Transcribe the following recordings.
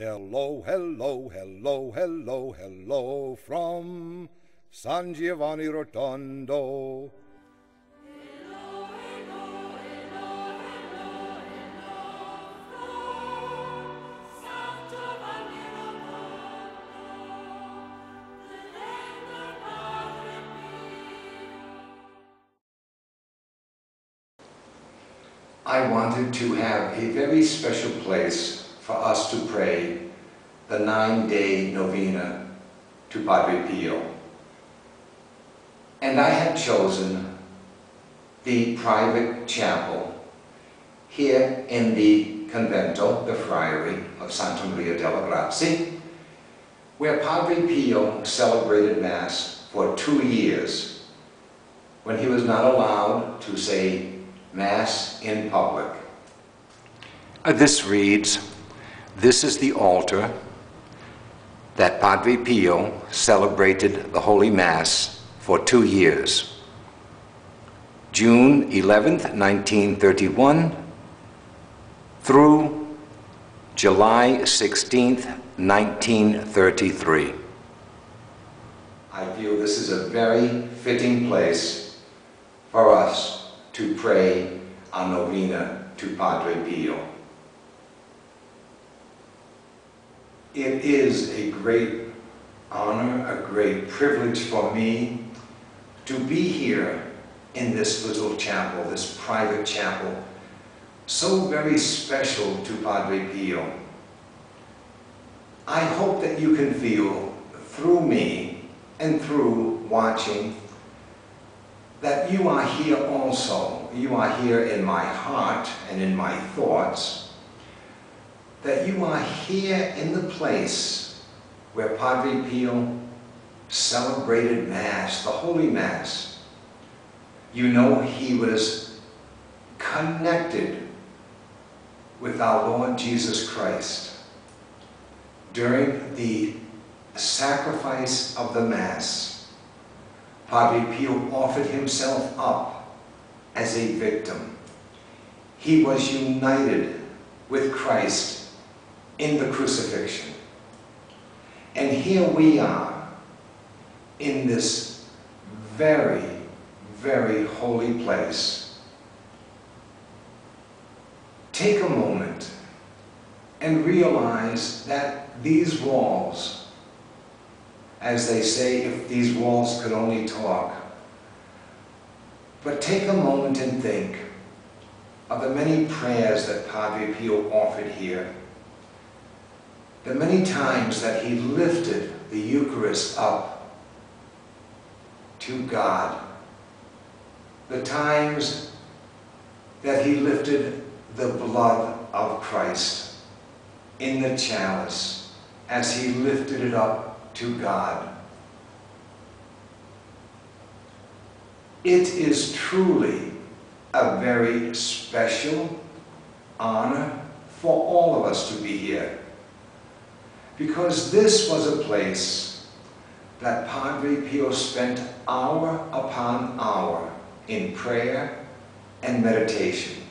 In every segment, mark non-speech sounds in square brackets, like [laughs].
Hello, hello, hello, hello, hello from San Giovanni Rotondo. I wanted to have a very special place for us to pray the nine-day novena to Padre Pio. And I had chosen the private chapel here in the convento, the friary of Santa Maria delle Grazie, where Padre Pio celebrated Mass for two years when he was not allowed to say Mass in public. Uh, This reads, This is the altar that Padre Pio celebrated the Holy Mass for two years. June 11th, 1931 through July 16th, 1933. I feel this is a very fitting place for us to pray our novena to Padre Pio. It is a great honor, a great privilege for me to be here in this little chapel, this private chapel, so very special to Padre Pio. I hope that you can feel through me and through watching that you are here also. You are here in my heart and in my thoughts. That you are here in the place where Padre Pio celebrated Mass, the Holy Mass. You know he was connected with our Lord Jesus Christ during the sacrifice of the Mass. Padre Pio offered himself up as a victim. He was united with Christ in the crucifixion. And here we are in this very, very holy place. Take a moment and realize that these walls, as they say, if these walls could only talk, but take a moment and think of the many prayers that Padre Pio offered here, the many times that he lifted the Eucharist up to God, the times that he lifted the blood of Christ in the chalice as he lifted it up to God. It is truly a very special honor for all of us to be here because this was a place that Padre Pio spent hour upon hour in prayer and meditation.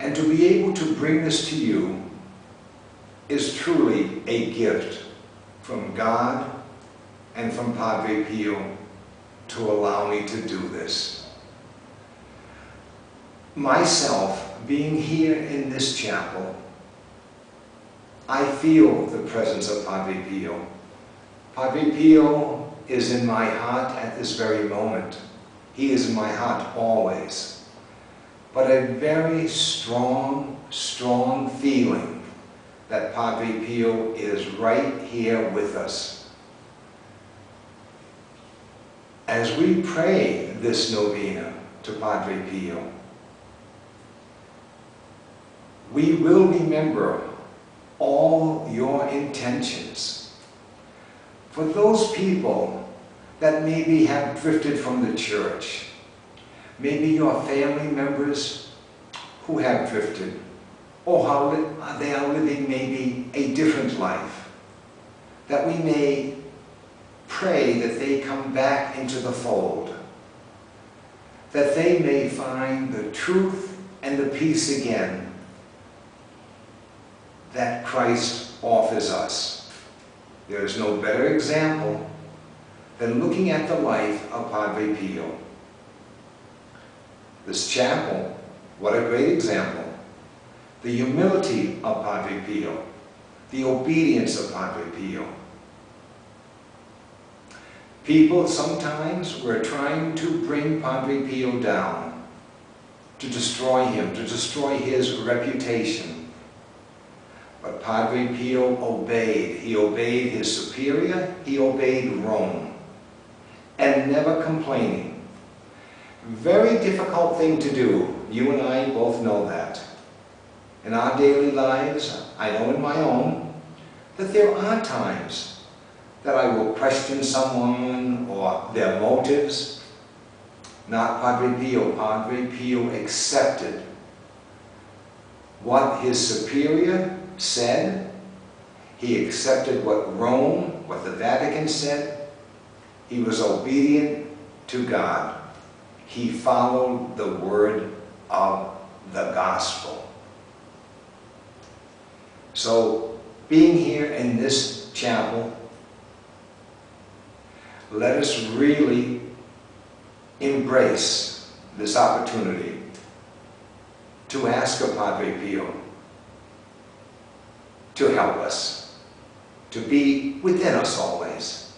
And to be able to bring this to you is truly a gift from God and from Padre Pio to allow me to do this. Myself, being here in this chapel, I feel the presence of Padre Pio. Padre Pio is in my heart at this very moment. He is in my heart always. But a very strong, strong feeling that Padre Pio is right here with us. As we pray this novena to Padre Pio, we will remember all your intentions. For those people that maybe have drifted from the church, maybe your family members who have drifted, or how they are living maybe a different life, that we may pray that they come back into the fold, that they may find the truth and the peace again that Christ offers us. There is no better example than looking at the life of Padre Pio. This chapel, what a great example. The humility of Padre Pio, the obedience of Padre Pio. People sometimes were trying to bring Padre Pio down, to destroy him, to destroy his reputation. But Padre Pio obeyed. He obeyed his superior, he obeyed Rome, and never complaining. Very difficult thing to do. You and I both know that. In our daily lives, I know in my own, that there are times that I will question someone or their motives. Not Padre Pio. Padre Pio accepted what his superior said. He accepted what Rome, what the Vatican said. He was obedient to God. He followed the word of the gospel. So, being here in this chapel, let us really embrace this opportunity to ask of Padre Pio to help us, to be within us always,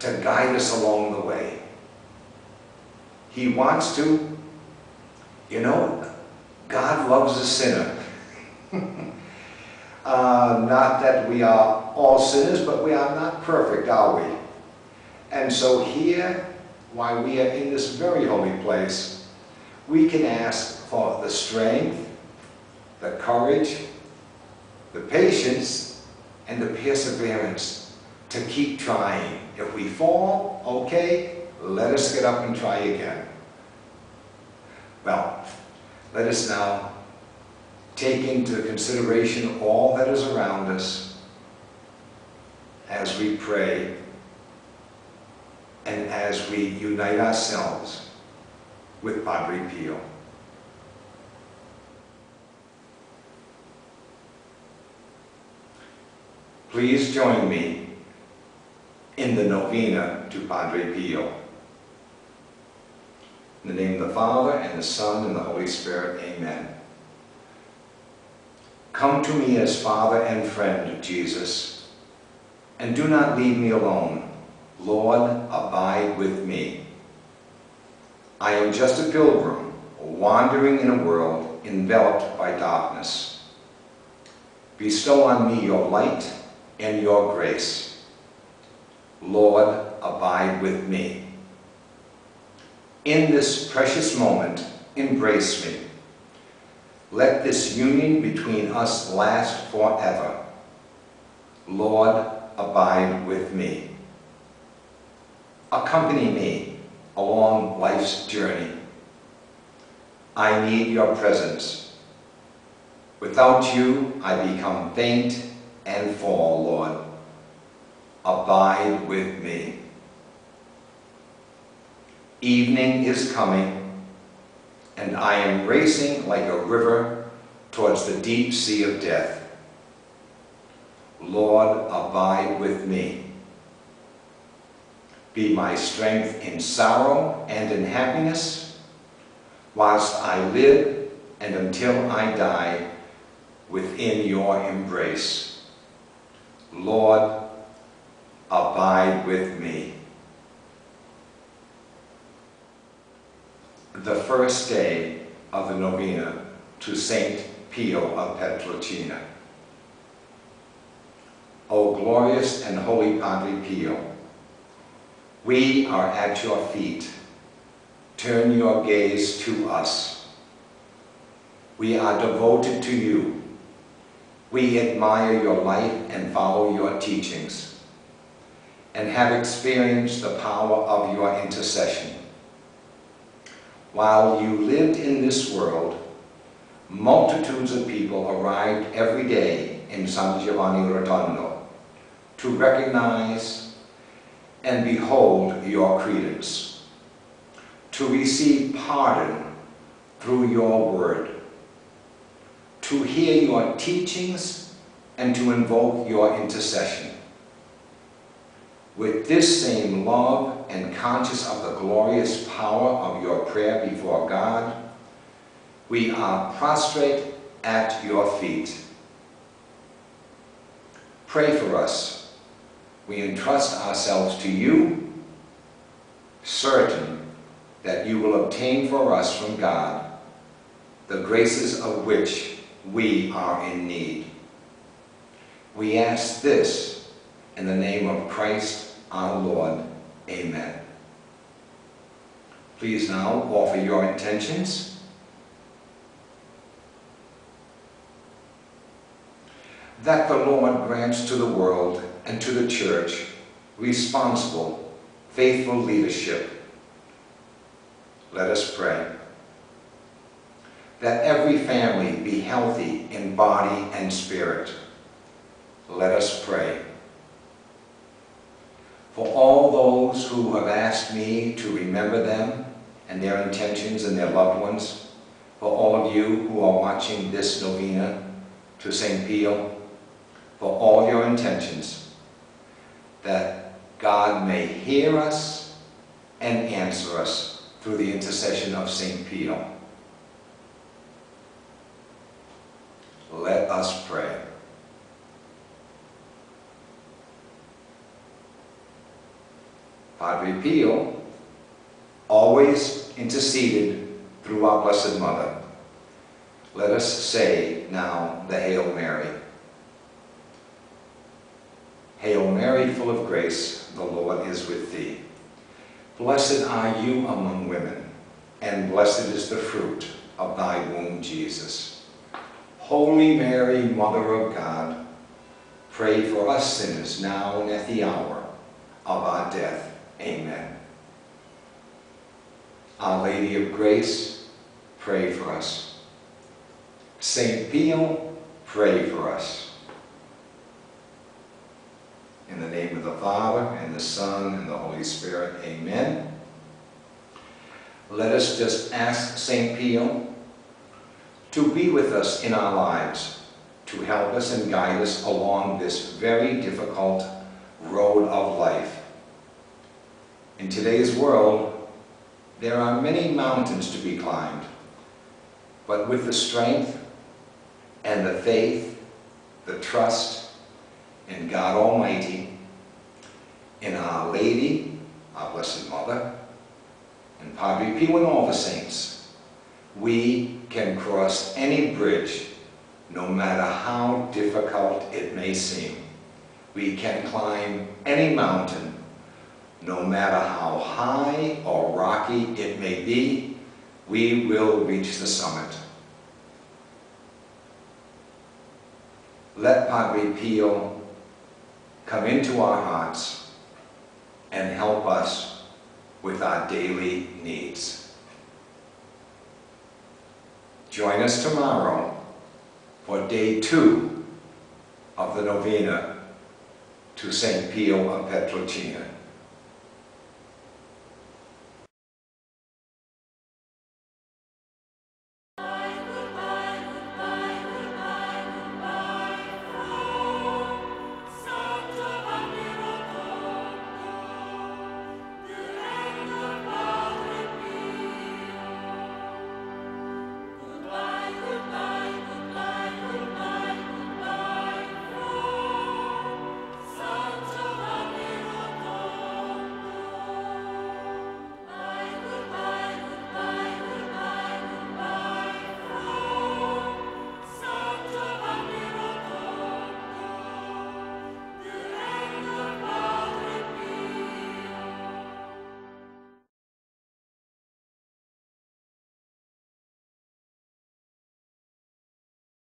to guide us along the way. He wants to, you know, God loves a sinner. [laughs] uh, not that we are all sinners, but we are not perfect, are we? And so here, while we are in this very holy place, we can ask for the strength, the courage, the patience, and the perseverance to keep trying. If we fall, okay, let us get up and try again. Well, let us now take into consideration all that is around us as we pray and as we unite ourselves with Padre Pio. Please join me in the novena to Padre Pio. In the name of the Father, and the Son, and the Holy Spirit, amen. Come to me as Father and friend, Jesus, and do not leave me alone. Lord, abide with me. I am just a pilgrim, wandering in a world enveloped by darkness. Bestow on me your light and your grace. Lord, abide with me. In this precious moment, embrace me. Let this union between us last forever. Lord, abide with me. Accompany me along life's journey. I need your presence. Without you, I become faint and fall, Lord. Abide with me. Evening is coming, and I am racing like a river towards the deep sea of death. Lord, abide with me. Be my strength in sorrow and in happiness, whilst I live and until I die within your embrace. Lord, abide with me. The first day of the novena to Saint Pio of Pietrelcina. O glorious and holy Padre Pio, we are at your feet. Turn your gaze to us. We are devoted to you. We admire your life and follow your teachings, and have experienced the power of your intercession. While you lived in this world, multitudes of people arrived every day in San Giovanni Rotondo to recognize and behold your credence, to receive pardon through your word, to hear your teachings and to invoke your intercession. With this same love and conscious of the glorious power of your prayer before God, we are prostrate at your feet. Pray for us. We entrust ourselves to you, certain that you will obtain for us from God the graces of which we are in need. We ask this in the name of Christ our Lord. Amen. Please now offer your intentions. That the Lord grants to the world and to the church responsible, faithful leadership. Let us pray. That every family be healthy in body and spirit. Let us pray. For all those who have asked me to remember them and their intentions and their loved ones, for all of you who are watching this novena to St. Pio, for all your intentions, that God may hear us and answer us through the intercession of St. Pio. Let us pray. Padre Pio always interceded through our Blessed Mother. Let us say now the Hail Mary. Hail Mary, full of grace, the Lord is with thee. Blessed are you among women, and blessed is the fruit of thy womb, Jesus. Holy Mary, Mother of God, pray for us sinners now and at the hour of our death. Amen. Our Lady of Grace, pray for us. Saint Pio, pray for us. In the name of the Father, and the Son, and the Holy Spirit, amen. Let us just ask St. Pio to be with us in our lives, to help us and guide us along this very difficult road of life. In today's world, there are many mountains to be climbed, but with the strength and the faith, the trust in God Almighty, in Our Lady, our Blessed Mother, and Padre Pio and all the saints, we can cross any bridge, no matter how difficult it may seem. We can climb any mountain, no matter how high or rocky it may be, we will reach the summit. Let Padre Pio come into our hearts and help us with our daily needs. Join us tomorrow for day two of the novena to St. Pio of Pietrelcina.